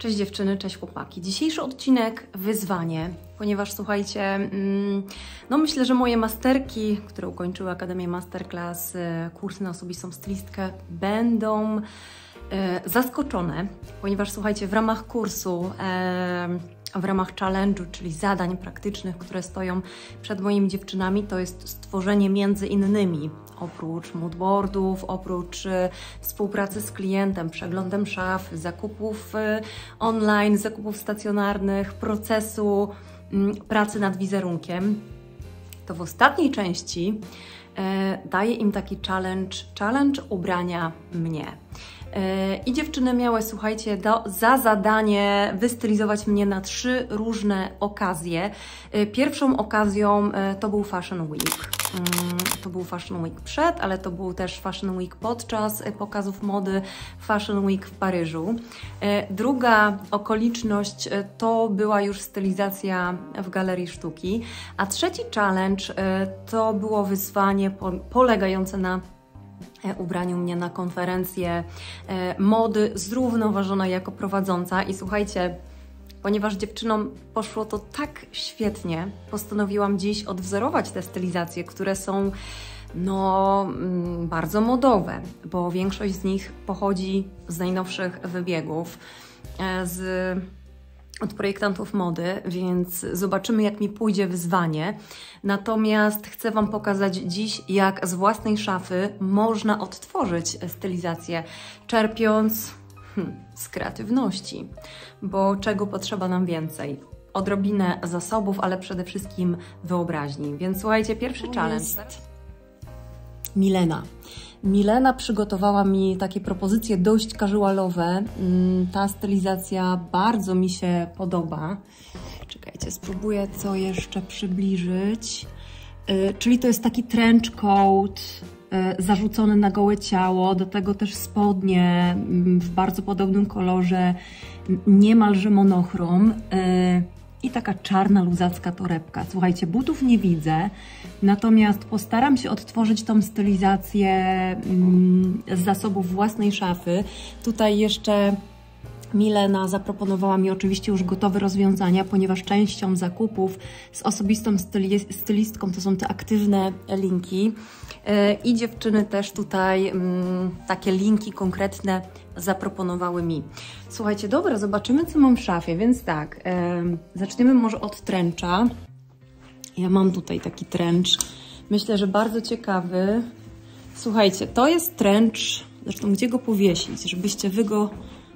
Cześć dziewczyny, cześć chłopaki. Dzisiejszy odcinek wyzwanie, ponieważ słuchajcie, mm, no myślę, że moje masterki, które ukończyły Akademię Masterclass, e, kursy na osobistą stylistkę, będą e, zaskoczone, ponieważ słuchajcie, w ramach kursu w ramach challenge'u, czyli zadań praktycznych, które stoją przed moimi dziewczynami, to jest stworzenie między innymi oprócz moodboardów, oprócz y, współpracy z klientem, przeglądem szaf, zakupów y, online, zakupów stacjonarnych, procesu y, pracy nad wizerunkiem, to w ostatniej części e, daję im taki challenge, challenge ubrania mnie. E, I dziewczyny miały, słuchajcie, do, za zadanie wystylizować mnie na trzy różne okazje. E, pierwszą okazją e, to był Fashion Week. Mm, to był Fashion Week przed, ale to był też Fashion Week podczas pokazów mody Fashion Week w Paryżu. Druga okoliczność to była już stylizacja w Galerii Sztuki, a trzeci challenge to było wyzwanie polegające na ubraniu mnie na konferencję e, mody zrównoważonej jako prowadząca. I słuchajcie, ponieważ dziewczynom poszło to tak świetnie, postanowiłam dziś odwzorować te stylizacje, które są no mm, bardzo modowe, bo większość z nich pochodzi z najnowszych wybiegów, e, z od projektantów mody, więc zobaczymy, jak mi pójdzie wyzwanie. Natomiast chcę Wam pokazać dziś, jak z własnej szafy można odtworzyć stylizację, czerpiąc hmm, z kreatywności, bo czego potrzeba nam więcej? Odrobinę zasobów, ale przede wszystkim wyobraźni. Więc słuchajcie, pierwszy challenge. Milena. Milena przygotowała mi takie propozycje dość casualowe. Mm, ta stylizacja bardzo mi się podoba. Czekajcie, spróbuję co jeszcze przybliżyć. Y, czyli to jest taki trench coat y, zarzucony na gołe ciało, do tego też spodnie mm, w bardzo podobnym kolorze, niemalże monochrom. I taka czarna, luzacka torebka. Słuchajcie, butów nie widzę, natomiast postaram się odtworzyć tą stylizację mm, z zasobów własnej szafy. Tutaj jeszcze Milena zaproponowała mi oczywiście już gotowe rozwiązania, ponieważ częścią zakupów z osobistą stylistką to są te aktywne linki. E, I dziewczyny też tutaj mm, takie linki konkretne zaproponowały mi. Słuchajcie, dobra, zobaczymy co mam w szafie, więc tak, e, zaczniemy może od tręcza. Ja mam tutaj taki tręcz, myślę, że bardzo ciekawy. Słuchajcie, to jest tręcz, zresztą gdzie go powiesić, żebyście Wy go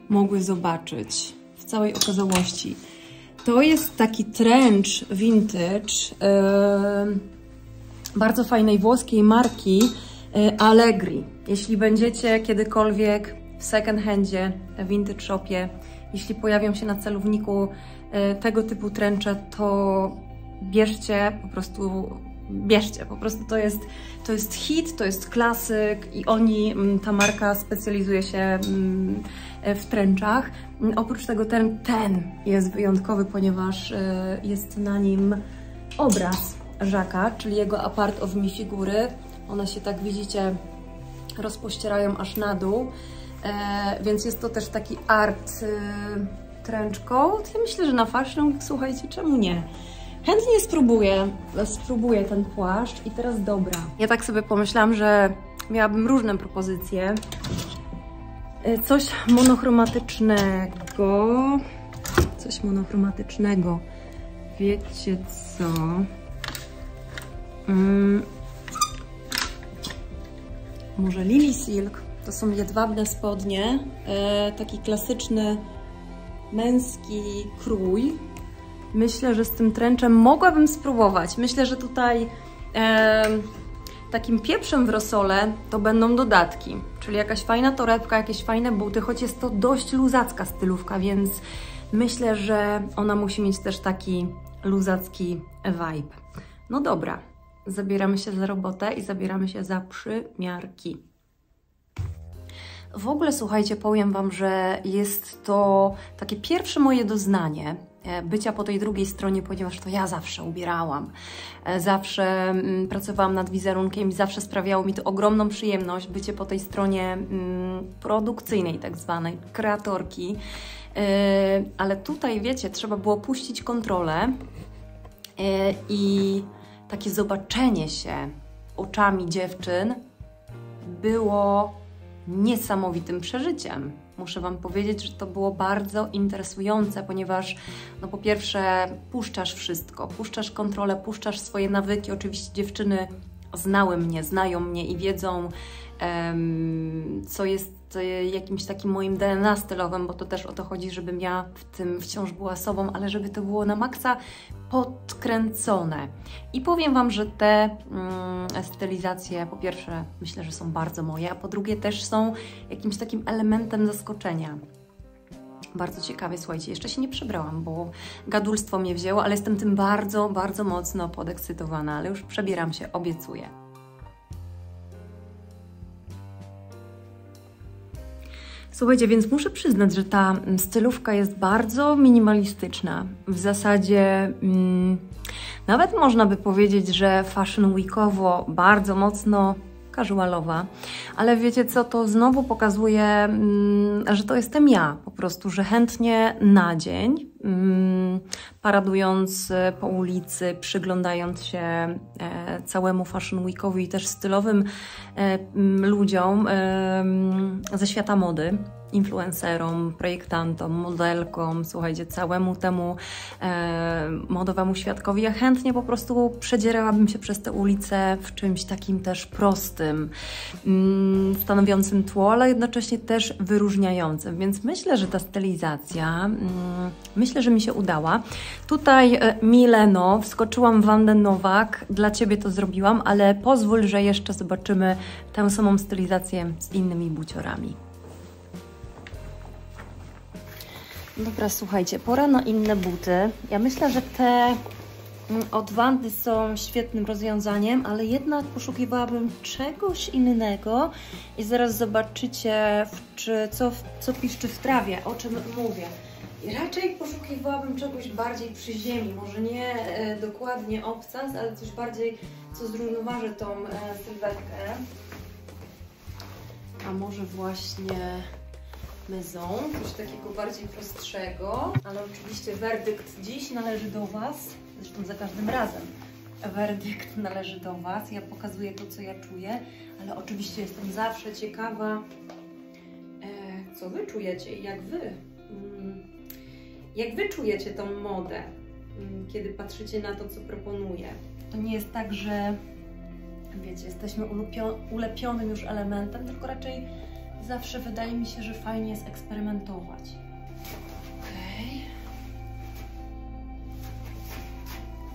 mogły zobaczyć w całej okazałości. To jest taki trench vintage yy, bardzo fajnej włoskiej marki yy, Allegri. Jeśli będziecie kiedykolwiek w second handzie, w vintage shopie, jeśli pojawią się na celowniku yy, tego typu trencze, to bierzcie po prostu bierzcie, po prostu to jest, to jest hit, to jest klasyk i oni, mm, ta marka specjalizuje się mm, w tręczach. Oprócz tego ten, ten jest wyjątkowy, ponieważ e, jest na nim obraz Żaka, czyli jego apart of me figury. One się tak widzicie rozpościerają aż na dół, e, więc jest to też taki art e, trench coat. Ja myślę, że na fashion, słuchajcie, czemu nie? Chętnie spróbuję, spróbuję ten płaszcz i teraz dobra. Ja tak sobie pomyślałam, że miałabym różne propozycje. E, coś monochromatycznego. Coś monochromatycznego. Wiecie co? Mm. Może Lily Silk. To są jedwabne spodnie. E, taki klasyczny męski krój. Myślę, że z tym tręczem mogłabym spróbować. Myślę, że tutaj e, takim pieprzem w rosole to będą dodatki, czyli jakaś fajna torebka, jakieś fajne buty, choć jest to dość luzacka stylówka, więc myślę, że ona musi mieć też taki luzacki vibe. No dobra, zabieramy się za robotę i zabieramy się za przymiarki. W ogóle słuchajcie, powiem Wam, że jest to takie pierwsze moje doznanie bycia po tej drugiej stronie, ponieważ to ja zawsze ubierałam, e, zawsze mm, pracowałam nad wizerunkiem i zawsze sprawiało mi to ogromną przyjemność bycie po tej stronie mm, produkcyjnej, tak zwanej, kreatorki. ale tutaj, wiecie, trzeba było puścić kontrolę i takie zobaczenie się oczami dziewczyn było niesamowitym przeżyciem. Muszę Wam powiedzieć, że to było bardzo interesujące, ponieważ no po pierwsze puszczasz wszystko, puszczasz kontrolę, puszczasz swoje nawyki. Oczywiście dziewczyny znały mnie, znają mnie i wiedzą, co jest jakimś takim moim DNA stylowym, bo to też o to chodzi, żebym ja w tym wciąż była sobą, ale żeby to było na maksa podkręcone. I powiem Wam, że te mm, stylizacje po pierwsze myślę, że są bardzo moje, a po drugie też są jakimś takim elementem zaskoczenia. Bardzo ciekawie, słuchajcie, jeszcze się nie przebrałam, bo gadulstwo mnie wzięło, ale jestem tym bardzo, bardzo mocno podekscytowana, ale już przebieram się, obiecuję. Słuchajcie, więc muszę przyznać, że ta stylówka jest bardzo minimalistyczna. W zasadzie mm, nawet można by powiedzieć, że fashion weekowo bardzo mocno casualowa, ale wiecie co, to znowu pokazuje, mm, że to jestem ja po prostu, że chętnie na dzień, mm, paradując po ulicy, przyglądając się e, całemu Fashion Weekowi i też stylowym e, ludziom e, ze świata mody, influencerom, projektantom, modelkom, słuchajcie, całemu temu e, modowemu świadkowi. Ja chętnie po prostu przedzierałabym się przez te ulice w czymś takim też prostym, mm, stanowiącym tło, ale jednocześnie też wyróżniającym. Więc myślę, że ta stylizacja, mm, myślę, że mi się udała. Tutaj e, Mileno, wskoczyłam w Wandę Nowak, dla Ciebie to zrobiłam, ale pozwól, że jeszcze zobaczymy tę samą stylizację z innymi buciorami. Dobra, słuchajcie, pora na inne buty. Ja myślę, że te mm, od Wandy są świetnym rozwiązaniem, ale jednak poszukiwałabym czegoś innego i zaraz zobaczycie, czy, co, co piszczy w trawie, o czym mówię. I raczej poszukiwałabym czegoś bardziej przy ziemi, może nie e, dokładnie obcas, ale coś bardziej, co zrównoważy tą e, sylwetkę. A może właśnie maison, coś takiego bardziej prostszego, ale oczywiście werdykt dziś należy do Was, zresztą za każdym razem. Werdykt należy do Was, ja pokazuję to, co ja czuję, ale oczywiście jestem zawsze ciekawa, e, co Wy czujecie i jak Wy, mm, jak Wy czujecie tą modę, mm, kiedy patrzycie na to, co proponuję. To nie jest tak, że wiecie, jesteśmy ulepionym już elementem, tylko raczej zawsze wydaje mi się, że fajnie jest eksperymentować. Okej.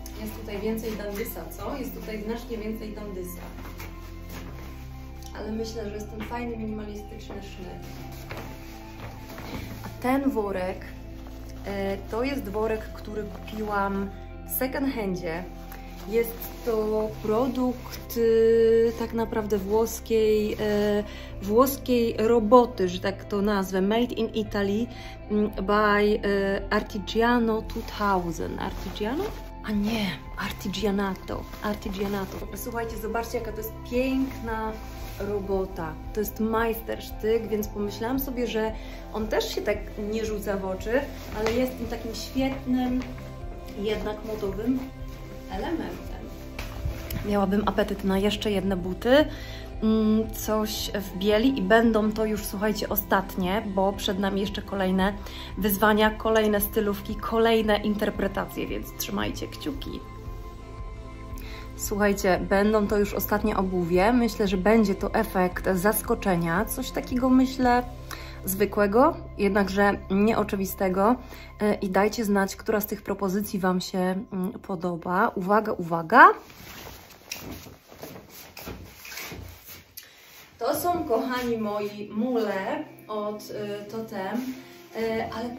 Okay. Jest tutaj więcej dandysa, co? Jest tutaj znacznie więcej dandysa. Ale myślę, że jest ten fajny, minimalistyczny sznyt. A ten worek e, to jest worek, który kupiłam w second handzie jest to produkt y, tak naprawdę włoskiej, y, włoskiej roboty, że tak to nazwę, made in Italy mm, by y, Artigiano 2000. Artigiano? A nie, Artigianato. Artigianato. Słuchajcie, zobaczcie jaka to jest piękna robota. To jest majstersztyk, więc pomyślałam sobie, że on też się tak nie rzuca w oczy, ale jest tym takim świetnym, jednak modowym elementem. Miałabym apetyt na jeszcze jedne buty, mm, coś w bieli i będą to już, słuchajcie, ostatnie, bo przed nami jeszcze kolejne wyzwania, kolejne stylówki, kolejne interpretacje, więc trzymajcie kciuki. Słuchajcie, będą to już ostatnie obuwie. Myślę, że będzie to efekt zaskoczenia. Coś takiego, myślę, zwykłego, jednakże nieoczywistego e, i dajcie znać, która z tych propozycji Wam się mm, podoba. Uwaga, uwaga! To są, kochani moi, mule od y, Totem, ale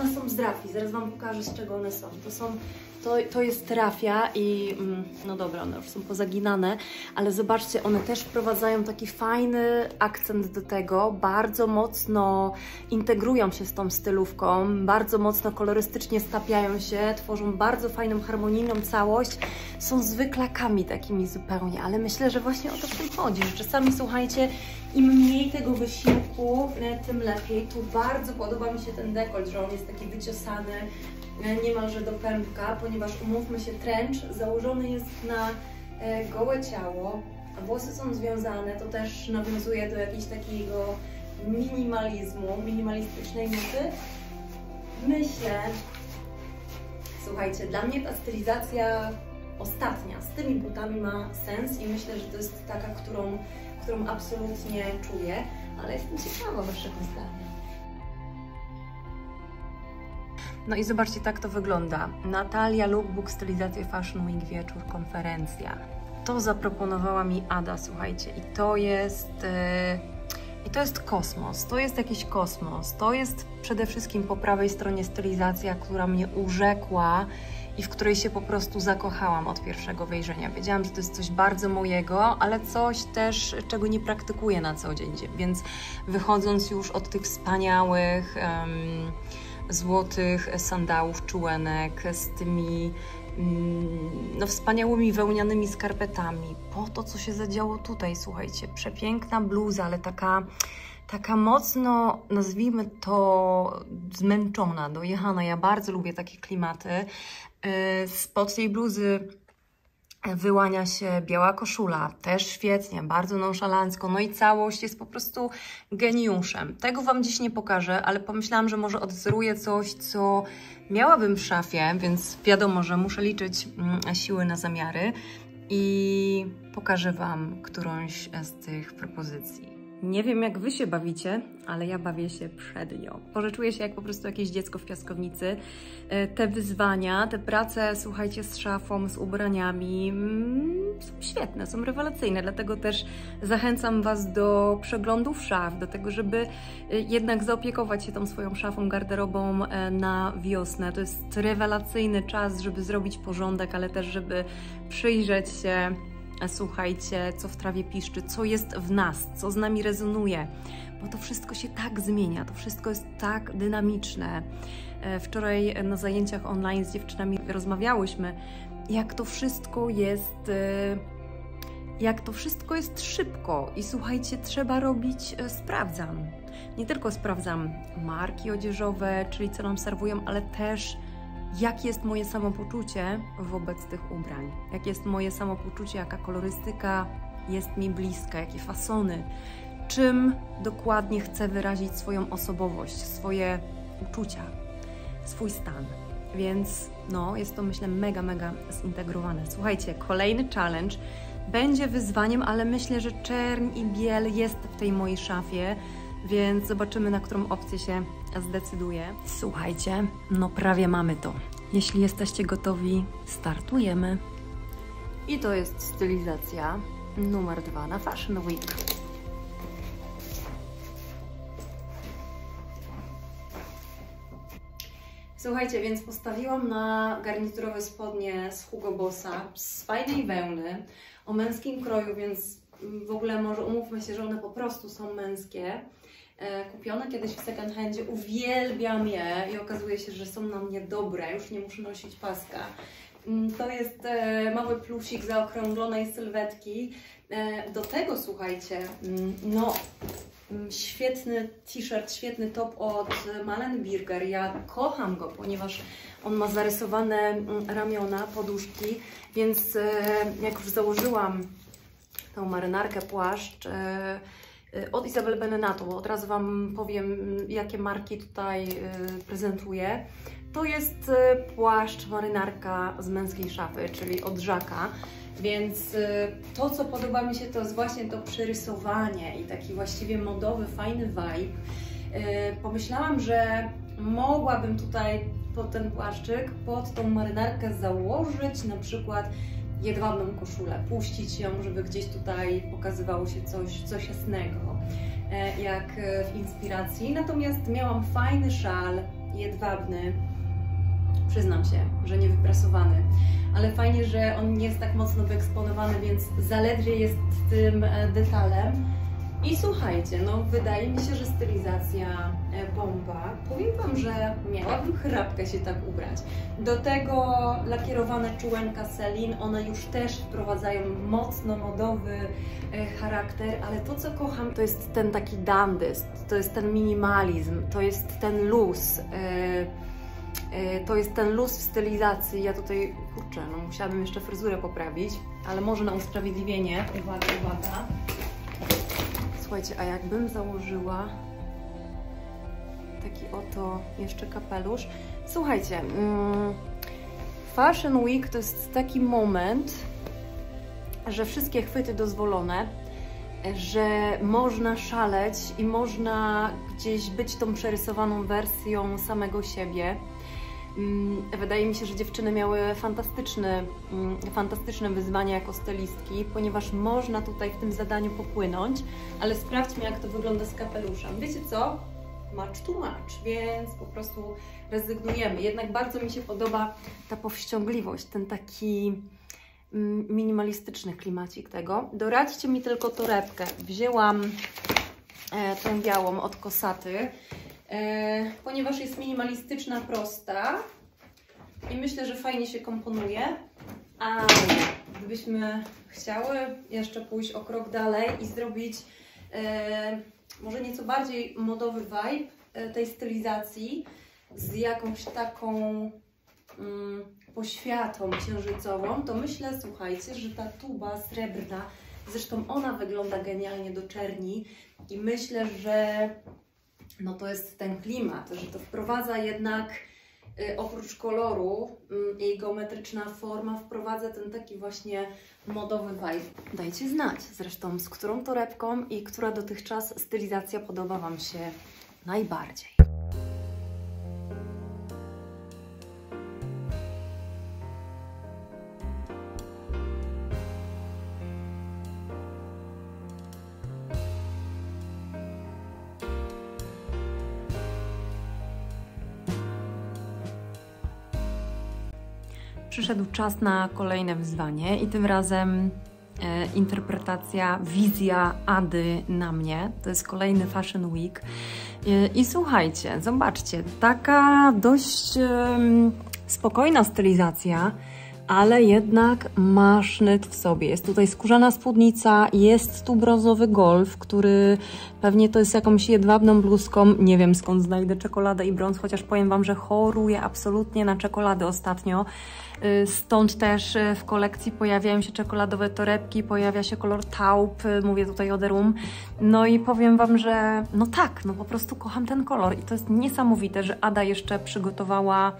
one są z rafii. Zaraz Wam pokażę, z czego one są. To są to, to jest trafia i mm, no dobra, one już są pozaginane, ale zobaczcie, one też wprowadzają taki fajny akcent do tego, bardzo mocno integrują się z tą stylówką, bardzo mocno kolorystycznie stapiają się, tworzą bardzo fajną, harmonijną całość, są zwyklakami takimi zupełnie, ale myślę, że właśnie o to w tym chodzi, że czasami słuchajcie, im mniej tego wysiłku, tym lepiej. Tu bardzo podoba mi się ten dekolt, że on jest taki wyciosany niemalże do pępka, ponieważ umówmy się, trench założony jest na gołe ciało, a włosy są związane, to też nawiązuje do jakiegoś takiego minimalizmu, minimalistycznej nuty. Myślę, słuchajcie, dla mnie ta stylizacja ostatnia z tymi butami ma sens i myślę, że to jest taka, którą, którą absolutnie czuję, ale jestem ciekawa Waszego zdania. No i zobaczcie, tak to wygląda. Natalia Lookbook, stylizacja Fashion Week, wieczór, konferencja. To zaproponowała mi Ada, słuchajcie, i to jest... Yy i to jest kosmos, to jest jakiś kosmos, to jest przede wszystkim po prawej stronie stylizacja, która mnie urzekła i w której się po prostu zakochałam od pierwszego wejrzenia. Wiedziałam, że to jest coś bardzo mojego, ale coś też, czego nie praktykuję na co dzień, więc wychodząc już od tych wspaniałych um, złotych sandałów, czułenek z tymi Mm, no, wspaniałymi wełnianymi skarpetami. Po to, co się zadziało tutaj, słuchajcie, przepiękna bluza, ale taka, taka mocno, nazwijmy to, zmęczona, dojechana. Ja bardzo lubię takie klimaty. Y, spod tej bluzy wyłania się biała koszula, też świetnie, bardzo nonszalancko, no i całość jest po prostu geniuszem. Tego Wam dziś nie pokażę, ale pomyślałam, że może odwzóruję coś, co miałabym w szafie, więc wiadomo, że muszę liczyć mm, siły na zamiary i pokażę Wam którąś z tych propozycji. Nie wiem, jak Wy się bawicie, ale ja bawię się. Może czuję się jak po prostu jakieś dziecko w piaskownicy. E, te wyzwania, te prace, słuchajcie, z szafą, z ubraniami mm, są świetne, są rewelacyjne, dlatego też zachęcam Was do przeglądów szaf, do tego, żeby e, jednak zaopiekować się tą swoją szafą, garderobą e, na wiosnę. To jest rewelacyjny czas, żeby zrobić porządek, ale też, żeby przyjrzeć się słuchajcie, co w trawie piszczy, co jest w nas, co z nami rezonuje, bo to wszystko się tak zmienia, to wszystko jest tak dynamiczne. E, wczoraj na zajęciach online z dziewczynami rozmawiałyśmy, jak to wszystko jest e, jak to wszystko jest szybko i słuchajcie, trzeba robić, e, sprawdzam. Nie tylko sprawdzam marki odzieżowe, czyli co nam serwują, ale też jakie jest moje samopoczucie wobec tych ubrań, jakie jest moje samopoczucie, jaka kolorystyka jest mi bliska, jakie fasony, czym dokładnie chcę wyrazić swoją osobowość, swoje uczucia, swój stan. Więc no, jest to myślę mega, mega zintegrowane. Słuchajcie, kolejny challenge będzie wyzwaniem, ale myślę, że czerń i biel jest w tej mojej szafie, więc zobaczymy, na którą opcję się zdecyduje. Słuchajcie, no prawie mamy to. Jeśli jesteście gotowi, startujemy. I to jest stylizacja numer dwa na Fashion Week. Słuchajcie, więc postawiłam na garniturowe spodnie z Hugo Bossa z fajnej wełny o męskim kroju, więc w ogóle może umówmy się, że one po prostu są męskie. E, kupione kiedyś w second handzie, uwielbiam je i okazuje się, że są na mnie dobre, już nie muszę nosić paska. Mm, to jest e, mały plusik zaokrąglonej sylwetki. E, do tego słuchajcie, mm, no mm, świetny t-shirt, świetny top od Birger. Ja kocham go, ponieważ on ma zarysowane ramiona, poduszki, więc jak już założyłam tą marynarkę, płaszcz, Y, od Izabel Benenato, bo od razu Wam powiem, jakie marki tutaj y, prezentuję. To jest płaszcz marynarka z męskiej szafy, czyli od Żaka. Więc to, co podoba mi się, to jest właśnie to przerysowanie i taki właściwie modowy, fajny vibe. Pomyślałam, że mogłabym tutaj pod ten płaszczyk, pod tą marynarkę założyć na przykład jedwabną koszulę, puścić ją, żeby gdzieś tutaj pokazywało się coś, coś jasnego, e, jak e, w inspiracji. Natomiast miałam fajny szal jedwabny, przyznam się, że nie wyprasowany, ale fajnie, że on nie jest tak mocno wyeksponowany, więc zaledwie jest tym e, detalem. I słuchajcie, no wydaje mi się, że stylizacja e, bomba. Powiem Wam, że miałabym chrapkę się tak ubrać. Do tego lakierowane czułenka Celine, one już też wprowadzają mocno modowy e, charakter, ale to co kocham to jest ten taki dandyst, to jest ten minimalizm, to jest ten luz. E, to jest ten luz w stylizacji. Ja tutaj, kurczę, no musiałabym jeszcze fryzurę poprawić, ale może na usprawiedliwienie. Uwaga, uwaga. Słuchajcie, a jakbym założyła taki oto jeszcze kapelusz. Słuchajcie, mm, Fashion Week to jest taki moment, że wszystkie chwyty dozwolone, że można szaleć i można gdzieś być tą przerysowaną wersją samego siebie. Mm, wydaje mi się, że dziewczyny miały fantastyczne, mm, fantastyczne wyzwanie jako stylistki, ponieważ można tutaj w tym zadaniu popłynąć, ale sprawdźmy jak to wygląda z kapeluszem. Wiecie co? Match to match, więc po prostu rezygnujemy. Jednak bardzo mi się podoba ta powściągliwość, ten taki mm, minimalistyczny klimacik tego. Doradźcie mi tylko torebkę. Wzięłam e, tą białą od Kosaty ponieważ jest minimalistyczna, prosta i myślę, że fajnie się komponuje. A gdybyśmy chciały jeszcze pójść o krok dalej i zrobić e, może nieco bardziej modowy vibe e, tej stylizacji z jakąś taką mm, poświatą księżycową, to myślę, słuchajcie, że ta tuba srebrna, zresztą ona wygląda genialnie do czerni i myślę, że no to jest ten klimat, że to wprowadza jednak y, oprócz koloru y, jej geometryczna forma wprowadza ten taki właśnie modowy vibe. Dajcie znać zresztą z którą torebką i która dotychczas stylizacja podoba Wam się najbardziej. Przyszedł czas na kolejne wyzwanie i tym razem e, interpretacja, wizja Ady na mnie. To jest kolejny Fashion Week. E, I słuchajcie, zobaczcie, taka dość e, spokojna stylizacja, ale jednak ma sznyt w sobie. Jest tutaj skórzana spódnica, jest tu brązowy golf, który pewnie to jest jakąś jedwabną bluzką. Nie wiem skąd znajdę czekoladę i brąz, chociaż powiem Wam, że choruję absolutnie na czekoladę ostatnio. Y, stąd też y, w kolekcji pojawiają się czekoladowe torebki, pojawia się kolor taup, y, mówię tutaj o The Room. No i powiem Wam, że no tak, no po prostu kocham ten kolor i to jest niesamowite, że Ada jeszcze przygotowała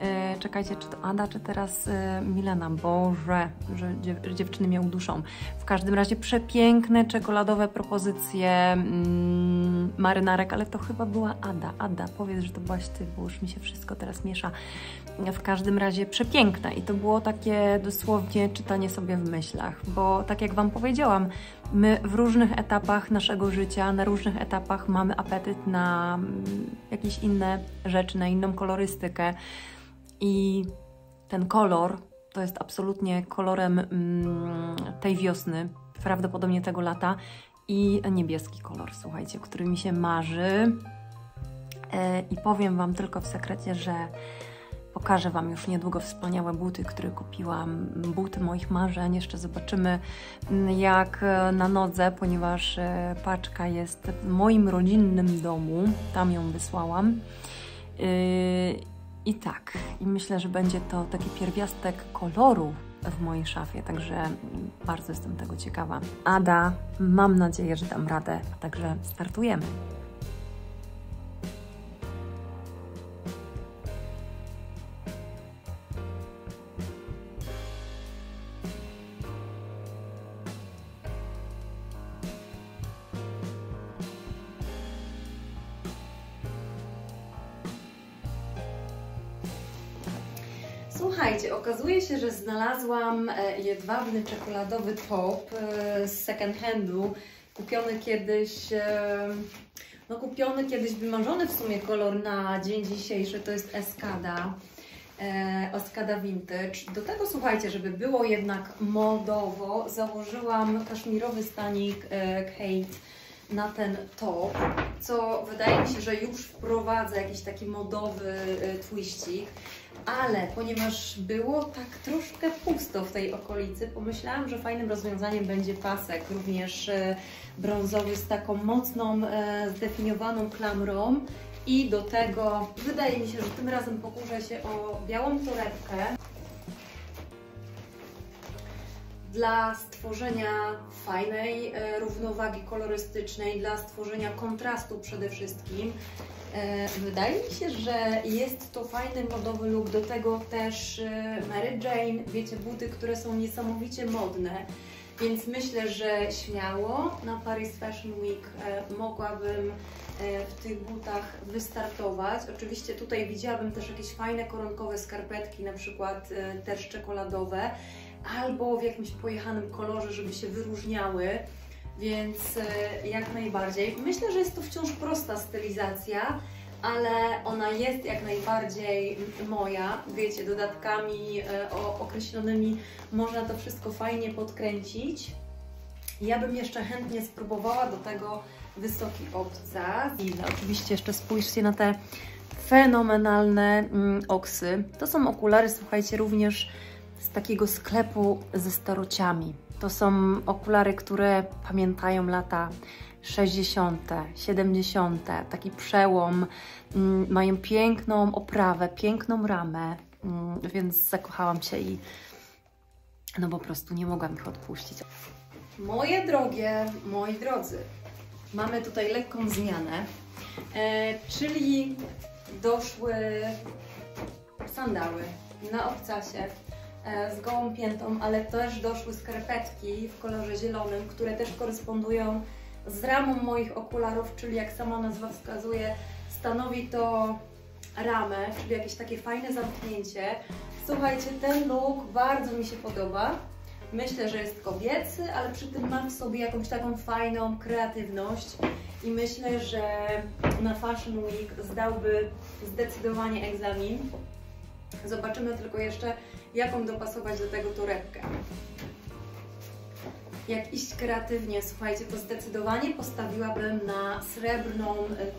E, czekajcie, czy to Ada, czy teraz e, Milena. Boże, że dziewczyny mnie uduszą. W każdym razie przepiękne czekoladowe propozycje mm, marynarek, ale to chyba była Ada. Ada, powiedz, że to byłaś Ty, bo już mi się wszystko teraz miesza. W każdym razie przepiękne i to było takie dosłownie czytanie sobie w myślach, bo tak jak Wam powiedziałam, my w różnych etapach naszego życia, na różnych etapach mamy apetyt na mm, jakieś inne rzeczy, na inną kolorystykę. I ten kolor to jest absolutnie kolorem mm, tej wiosny, prawdopodobnie tego lata. I niebieski kolor, słuchajcie, który mi się marzy. E, I powiem Wam tylko w sekrecie, że pokażę Wam już niedługo wspaniałe buty, które kupiłam. Buty moich marzeń. Jeszcze zobaczymy mm, jak na nodze, ponieważ e, paczka jest w moim rodzinnym domu. Tam ją wysłałam. E, i tak, i myślę, że będzie to taki pierwiastek koloru w mojej szafie, także bardzo jestem tego ciekawa. Ada, mam nadzieję, że dam radę, także startujemy. Słuchajcie, okazuje się, że znalazłam e, jedwabny czekoladowy top e, z second handu, kupiony kiedyś, e, no kupiony kiedyś, wymarzony w sumie kolor na dzień dzisiejszy, to jest Escada. Escada Vintage. Do tego słuchajcie, żeby było jednak modowo, założyłam kaszmirowy stanik Kate na ten top, co wydaje mi się, że już wprowadza jakiś taki modowy twiścik, ale ponieważ było tak troszkę pusto w tej okolicy, pomyślałam, że fajnym rozwiązaniem będzie pasek, również y, brązowy z taką mocną, y, zdefiniowaną klamrą. I do tego wydaje mi się, że tym razem pokuszę się o białą torebkę dla stworzenia fajnej e, równowagi kolorystycznej, dla stworzenia kontrastu przede wszystkim. E, wydaje mi się, że jest to fajny modowy look, do tego też e, Mary Jane, wiecie, buty, które są niesamowicie modne, więc myślę, że śmiało na Paris Fashion Week mogłabym w tych butach wystartować. Oczywiście tutaj widziałabym też jakieś fajne koronkowe skarpetki, na przykład też czekoladowe, albo w jakimś pojechanym kolorze, żeby się wyróżniały, więc e, jak najbardziej. Myślę, że jest to wciąż prosta stylizacja, ale ona jest jak najbardziej moja. Wiecie, dodatkami e, określonymi można to wszystko fajnie podkręcić. Ja bym jeszcze chętnie spróbowała do tego wysoki obca. I oczywiście jeszcze spójrzcie na te fenomenalne mm, oksy. To są okulary, słuchajcie, również z takiego sklepu ze starociami. To są okulary, które pamiętają lata 60., 70., taki przełom. Mm, mają piękną oprawę, piękną ramę, mm, więc zakochałam się i no po prostu nie mogłam ich odpuścić. Moje drogie, moi drodzy, mamy tutaj lekką zmianę, e, czyli doszły sandały na obcasie z gołą piętą, ale też doszły skarpetki w kolorze zielonym, które też korespondują z ramą moich okularów, czyli jak sama nazwa wskazuje, stanowi to ramę, czyli jakieś takie fajne zamknięcie. Słuchajcie, ten look bardzo mi się podoba. Myślę, że jest kobiecy, ale przy tym ma w sobie jakąś taką fajną kreatywność i myślę, że na Fashion Week zdałby zdecydowanie egzamin. Zobaczymy tylko jeszcze, jaką dopasować do tego torebkę. Jak iść kreatywnie, słuchajcie, to zdecydowanie postawiłabym na srebrną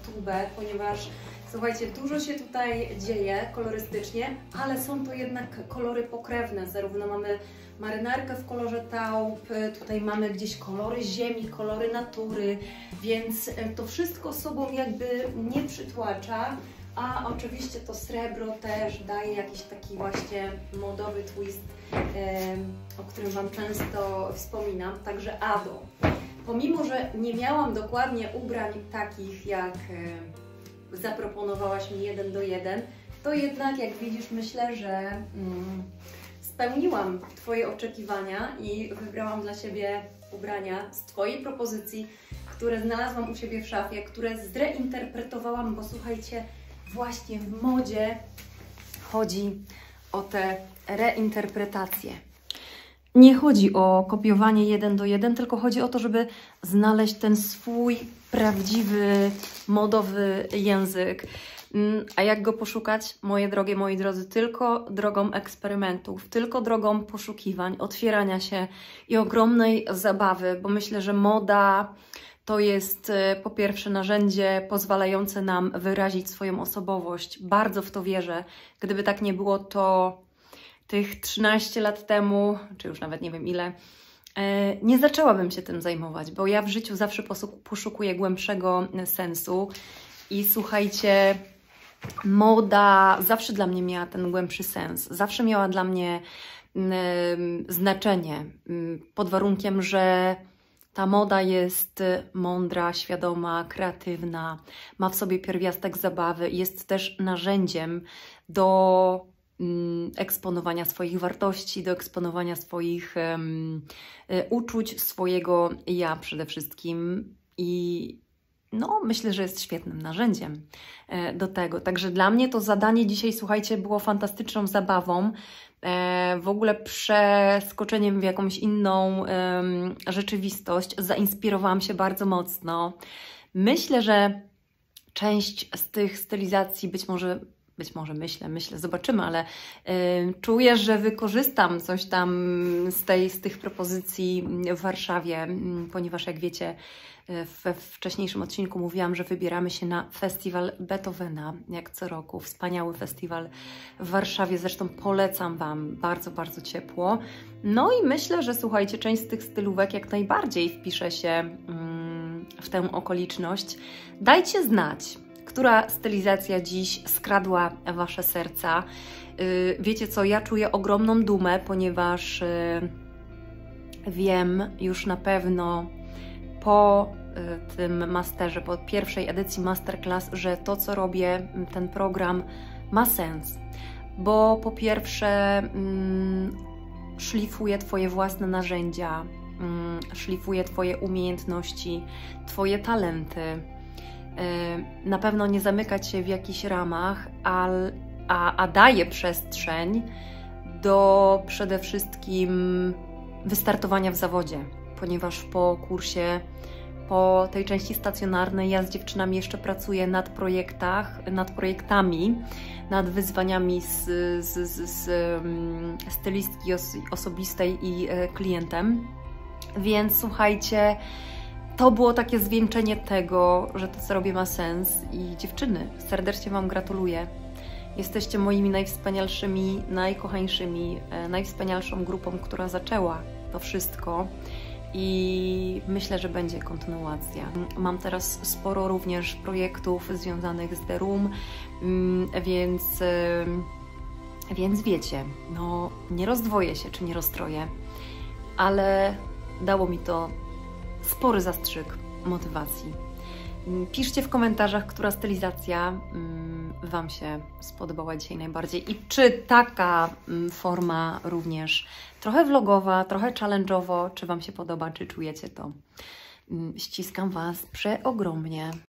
tubę, ponieważ Słuchajcie, dużo się tutaj dzieje kolorystycznie, ale są to jednak kolory pokrewne. Zarówno mamy marynarkę w kolorze taup, tutaj mamy gdzieś kolory ziemi, kolory natury, więc to wszystko sobą jakby nie przytłacza, a oczywiście to srebro też daje jakiś taki właśnie modowy twist, o którym Wam często wspominam. Także Ado. Pomimo, że nie miałam dokładnie ubrań takich, jak zaproponowałaś mi jeden do jeden, to jednak, jak widzisz, myślę, że mm, spełniłam Twoje oczekiwania i wybrałam dla siebie ubrania z Twojej propozycji, które znalazłam u siebie w szafie, które zreinterpretowałam, bo słuchajcie, właśnie w modzie chodzi o te reinterpretacje. Nie chodzi o kopiowanie jeden do jeden, tylko chodzi o to, żeby znaleźć ten swój prawdziwy, modowy język. Mm, a jak go poszukać, moje drogie, moi drodzy, tylko drogą eksperymentów, tylko drogą poszukiwań, otwierania się i ogromnej zabawy, bo myślę, że moda to jest e, po pierwsze narzędzie pozwalające nam wyrazić swoją osobowość. Bardzo w to wierzę. Gdyby tak nie było, to tych 13 lat temu, czy już nawet nie wiem ile, e, nie zaczęłabym się tym zajmować, bo ja w życiu zawsze poszukuję głębszego sensu i słuchajcie, moda zawsze dla mnie miała ten głębszy sens, zawsze miała dla mnie mm, znaczenie, mm, pod warunkiem, że ta moda jest mądra, świadoma, kreatywna, ma w sobie pierwiastek zabawy, jest też narzędziem do mm, eksponowania swoich wartości, do eksponowania swoich um, uczuć, swojego ja przede wszystkim. I no, myślę, że jest świetnym narzędziem e, do tego. Także dla mnie to zadanie dzisiaj, słuchajcie, było fantastyczną zabawą. E, w ogóle przeskoczeniem w jakąś inną rzeczywistość. Zainspirowałam się bardzo mocno. Myślę, że część z tych stylizacji być może być może myślę, myślę, zobaczymy, ale y, czuję, że wykorzystam coś tam z, tej, z tych propozycji w Warszawie, ponieważ jak wiecie, we wcześniejszym odcinku mówiłam, że wybieramy się na festiwal Beethovena, jak co roku. Wspaniały festiwal w Warszawie, zresztą polecam Wam bardzo, bardzo ciepło. No i myślę, że słuchajcie, część z tych stylówek jak najbardziej wpisze się mm, w tę okoliczność. Dajcie znać, która stylizacja dziś skradła Wasze serca. Y, wiecie co, ja czuję ogromną dumę, ponieważ y, wiem już na pewno po tym masterze, po pierwszej edycji masterclass, że to, co robię, ten program ma sens. Bo po pierwsze, mm, szlifuje Twoje własne narzędzia, mm, szlifuje Twoje umiejętności, Twoje talenty. Y, na pewno nie zamykać się w jakichś ramach, a, a, a daje przestrzeń do przede wszystkim wystartowania w zawodzie ponieważ po kursie, po tej części stacjonarnej ja z dziewczynami jeszcze pracuję nad projektach, nad projektami, nad wyzwaniami z, z, z, z stylistki osobistej i e, klientem. Więc słuchajcie, to było takie zwieńczenie tego, że to, co robię, ma sens. I dziewczyny, serdecznie Wam gratuluję. Jesteście moimi najwspanialszymi, najkochańszymi, e, najwspanialszą grupą, która zaczęła to wszystko i myślę, że będzie kontynuacja. Mam teraz sporo również projektów związanych z The Room, mm, więc, więc wiecie, no nie rozdwoję się czy nie rozstroję, ale dało mi to spory zastrzyk motywacji. Piszcie w komentarzach, która stylizacja mm, Wam się spodobała dzisiaj najbardziej i czy taka mm, forma również trochę vlogowa, trochę challenge'owo, czy Wam się podoba, czy czujecie to. Mm, ściskam Was przeogromnie.